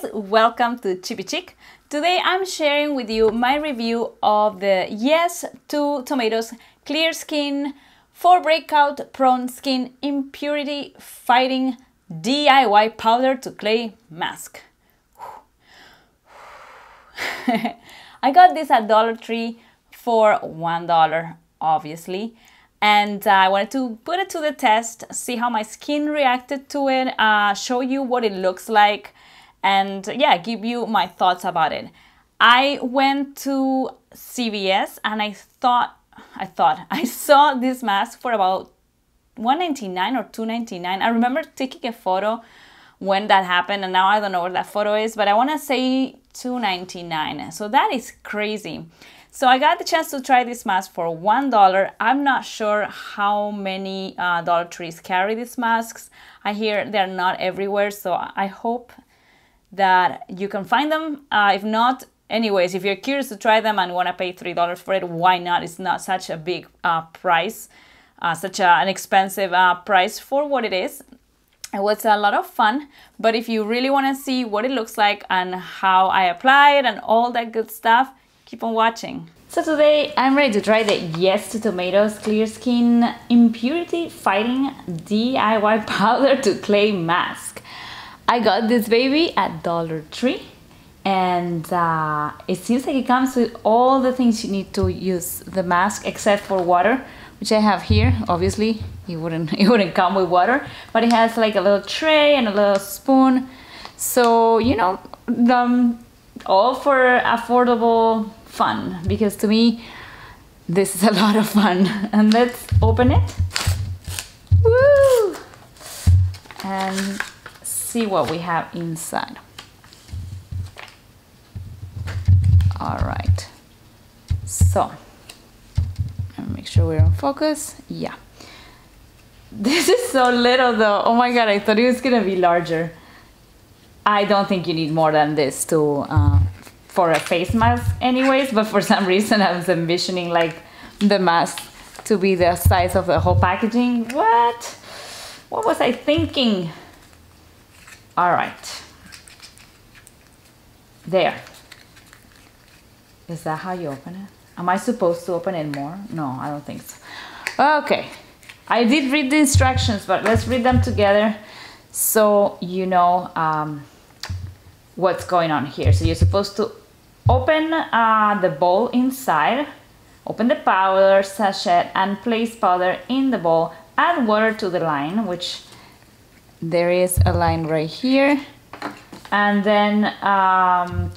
guys, welcome to Cheapy Chick. Today I'm sharing with you my review of the Yes to Tomatoes Clear Skin for Breakout Prone Skin Impurity Fighting DIY Powder to Clay Mask. I got this at Dollar Tree for $1, obviously. And I wanted to put it to the test, see how my skin reacted to it, uh, show you what it looks like, and yeah, give you my thoughts about it. I went to CVS and I thought, I thought, I saw this mask for about 199 or 299. I remember taking a photo when that happened and now I don't know where that photo is, but I want to say 299. So that is crazy. So I got the chance to try this mask for $1. I'm not sure how many uh, Dollar Trees carry these masks. I hear they're not everywhere, so I hope that you can find them. Uh, if not, anyways, if you're curious to try them and want to pay $3 for it, why not? It's not such a big uh, price, uh, such a, an expensive uh, price for what it is. It was a lot of fun, but if you really want to see what it looks like and how I apply it and all that good stuff, keep on watching. So today I'm ready to try the Yes to Tomatoes Clear Skin Impurity Fighting DIY Powder to Clay Mask. I got this baby at Dollar Tree and uh, it seems like it comes with all the things you need to use the mask except for water which I have here. Obviously it wouldn't it wouldn't come with water but it has like a little tray and a little spoon. So you know um, all for affordable fun because to me this is a lot of fun. And let's open it. Woo! and see what we have inside all right so make sure we're on focus yeah this is so little though oh my god I thought it was gonna be larger I don't think you need more than this to uh, for a face mask anyways, but for some reason I was envisioning like the mask to be the size of the whole packaging. What? What was I thinking? All right. There. Is that how you open it? Am I supposed to open it more? No, I don't think so. Okay. I did read the instructions, but let's read them together so you know um, what's going on here. So you're supposed to open uh, the bowl inside, open the powder sachet and place powder in the bowl. Add water to the line, which there is a line right here. And then um,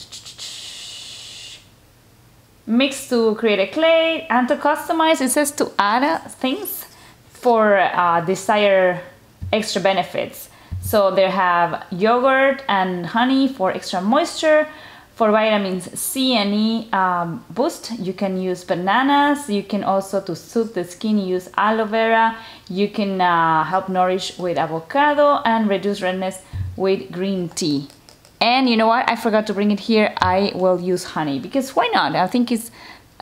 mix to create a clay and to customize it says to add things for uh, desired extra benefits so they have yogurt and honey for extra moisture. For vitamins C and E um, boost, you can use bananas. You can also, to soothe the skin, use aloe vera. You can uh, help nourish with avocado and reduce redness with green tea. And you know what? I forgot to bring it here. I will use honey because why not? I think it's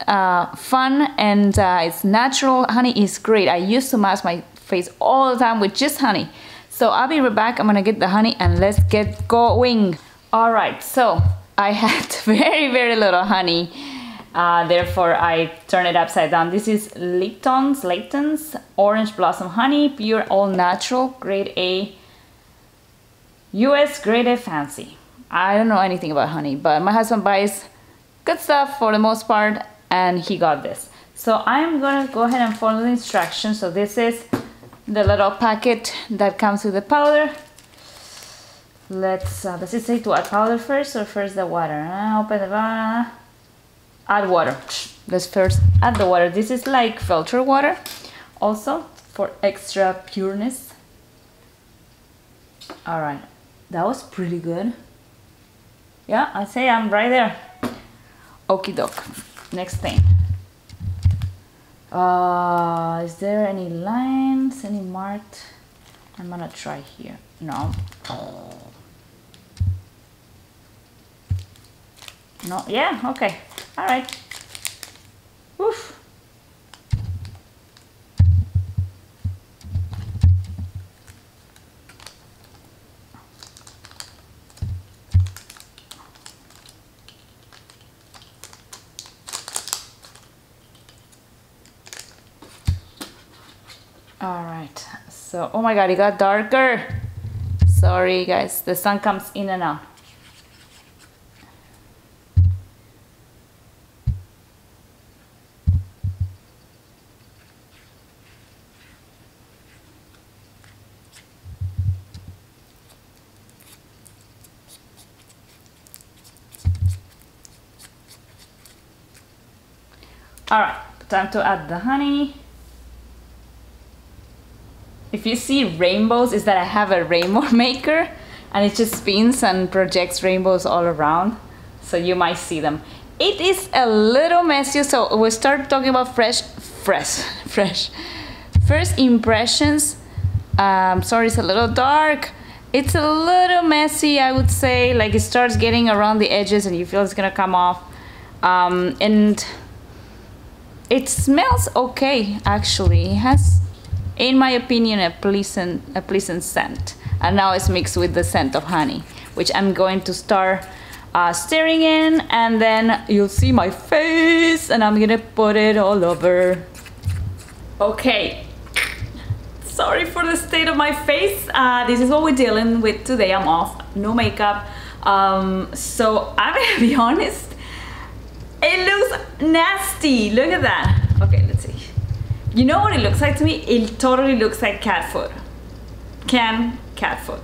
uh, fun and uh, it's natural. Honey is great. I used to mask my face all the time with just honey. So I'll be right back. I'm gonna get the honey and let's get going. All right, so I had very, very little honey. Uh, therefore, I turn it upside down. This is Lipton's, Leighton's Orange Blossom Honey, pure all natural, grade A, US grade A fancy. I don't know anything about honey, but my husband buys good stuff for the most part, and he got this. So I'm gonna go ahead and follow the instructions. So this is the little packet that comes with the powder. Let's, uh, does it say to add powder first or first the water? Uh, open the, uh, add water. Let's first add the water. This is like filter water also for extra pureness. All right, that was pretty good. Yeah, I say I'm right there. Okie doke. Next thing. Uh, is there any lines, any marked? I'm gonna try here. No. No, yeah, okay. All right. Oof. All right. So, oh my God, it got darker. Sorry guys, the sun comes in and out. All right, time to add the honey. If you see rainbows, is that I have a rainbow maker and it just spins and projects rainbows all around. So you might see them. It is a little messy, so we'll start talking about fresh, fresh, fresh. First impressions. Um, sorry, it's a little dark. It's a little messy, I would say. Like it starts getting around the edges and you feel it's gonna come off. Um, and it smells okay actually. It has in my opinion a pleasant a pleasant scent. And now it's mixed with the scent of honey which i'm going to start uh, stirring in and then you'll see my face and i'm gonna put it all over. Okay. Sorry for the state of my face. Uh, this is what we're dealing with today. I'm off. No makeup. Um, so i'm gonna be honest it looks nasty. Look at that. Okay, let's see. You know what it looks like to me? It totally looks like cat food. Can cat food.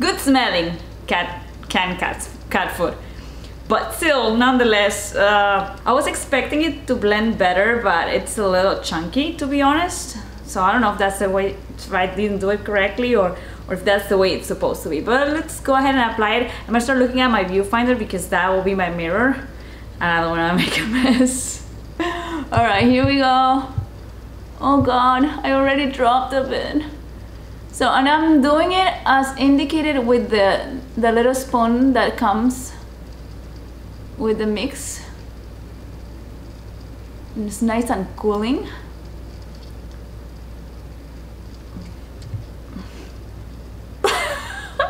Good smelling cat can cat cat food. But still, nonetheless, uh, I was expecting it to blend better, but it's a little chunky to be honest. So I don't know if that's the way if I didn't do it correctly or or if that's the way it's supposed to be. But let's go ahead and apply it. I'm gonna start looking at my viewfinder because that will be my mirror I don't want to make a mess. All right, here we go. Oh God, I already dropped a bit. So, and I'm doing it as indicated with the, the little spoon that comes with the mix. And it's nice and cooling.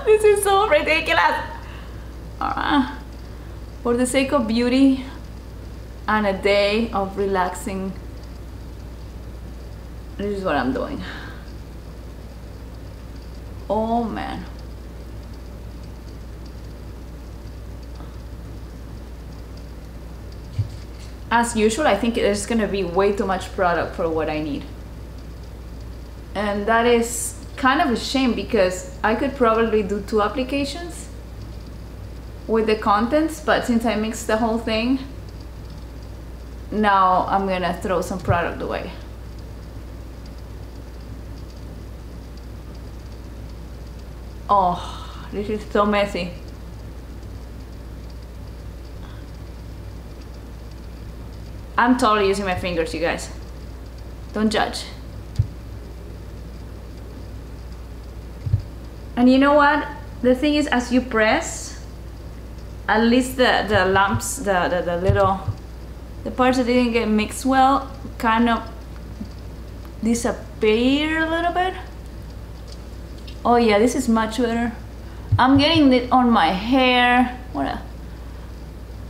this is so ridiculous. All right for the sake of beauty and a day of relaxing this is what I'm doing. Oh man. As usual I think there's gonna be way too much product for what I need. And that is kind of a shame because I could probably do two applications with the contents, but since I mixed the whole thing, now I'm gonna throw some product away. Oh, this is so messy. I'm totally using my fingers, you guys. Don't judge. And you know what? The thing is, as you press, at least the, the lumps, the, the, the little, the parts that didn't get mixed well kind of disappear a little bit. Oh yeah, this is much better. I'm getting it on my hair. What a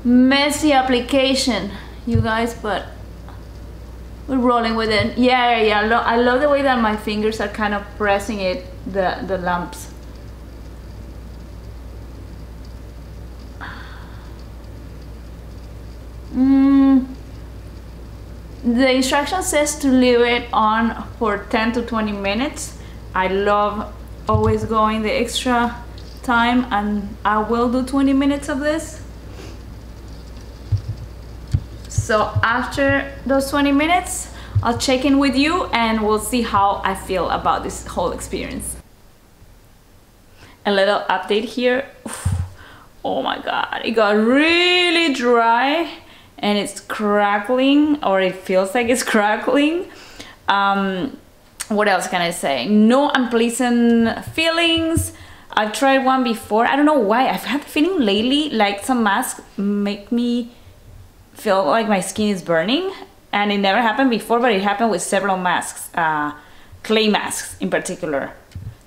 messy application, you guys, but we're rolling with it. Yeah, yeah, yeah. I, lo I love the way that my fingers are kind of pressing it, the, the lumps. Mm, the instruction says to leave it on for 10 to 20 minutes. I love always going the extra time and I will do 20 minutes of this. So after those 20 minutes, I'll check in with you and we'll see how I feel about this whole experience. A little update here. Oh my god, it got really dry and it's crackling or it feels like it's crackling. Um, what else can I say? No unpleasant feelings. I've tried one before. I don't know why. I've had the feeling lately like some masks make me feel like my skin is burning. And it never happened before, but it happened with several masks, uh, clay masks in particular.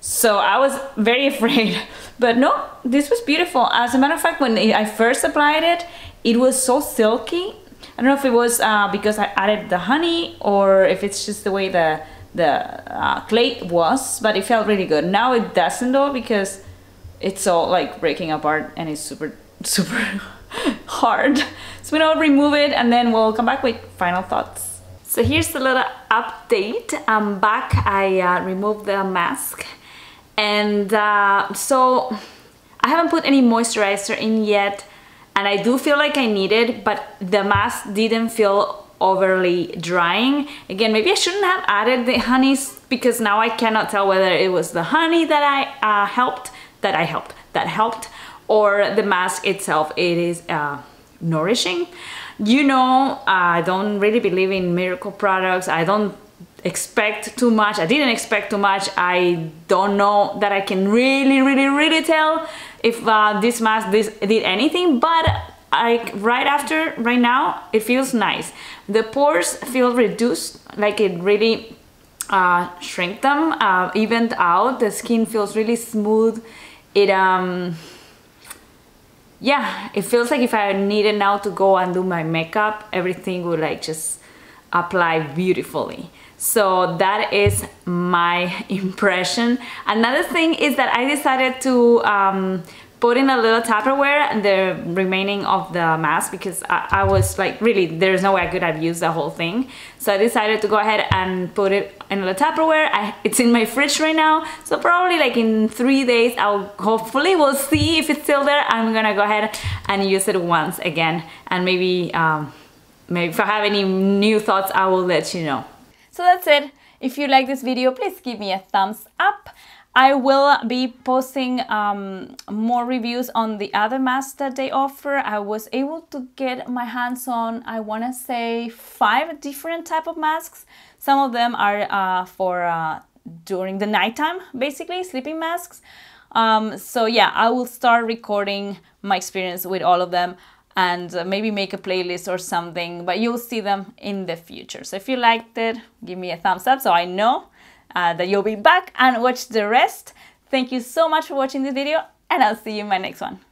So I was very afraid. But no, this was beautiful. As a matter of fact, when I first applied it, it was so silky. I don't know if it was uh, because I added the honey or if it's just the way the the uh, clay was, but it felt really good. Now it doesn't though because it's all like breaking apart and it's super, super hard. So we'll remove it and then we'll come back with final thoughts. So here's the little update. I'm back. I uh, removed the mask and uh, so I haven't put any moisturizer in yet and I do feel like I need it but the mask didn't feel overly drying. Again, maybe I shouldn't have added the honeys because now I cannot tell whether it was the honey that I uh, helped, that I helped, that helped, or the mask itself. It is uh, nourishing. You know, I don't really believe in miracle products. I don't expect too much. I didn't expect too much. I don't know that I can really, really, really tell if uh, this mask this did anything, but I right after right now it feels nice. The pores feel reduced, like it really uh, shrink them, uh, evened out. The skin feels really smooth. It um yeah, it feels like if I needed now to go and do my makeup, everything would like just apply beautifully. So that is my impression. Another thing is that I decided to um, put in a little Tupperware the remaining of the mask because I, I, was like really there's no way I could have used the whole thing. So I decided to go ahead and put it in a Tupperware. I, it's in my fridge right now. So probably like in three days I'll hopefully we'll see if it's still there. I'm gonna go ahead and use it once again. And maybe um, maybe if I have any new thoughts I will let you know so that's it if you like this video please give me a thumbs up I will be posting um, more reviews on the other masks that they offer. I was able to get my hands on, I want to say, five different type of masks. Some of them are uh, for uh, during the nighttime, basically, sleeping masks. Um, so yeah, I will start recording my experience with all of them and uh, maybe make a playlist or something, but you'll see them in the future. So if you liked it, give me a thumbs up so I know uh, that you'll be back and watch the rest. Thank you so much for watching this video and I'll see you in my next one.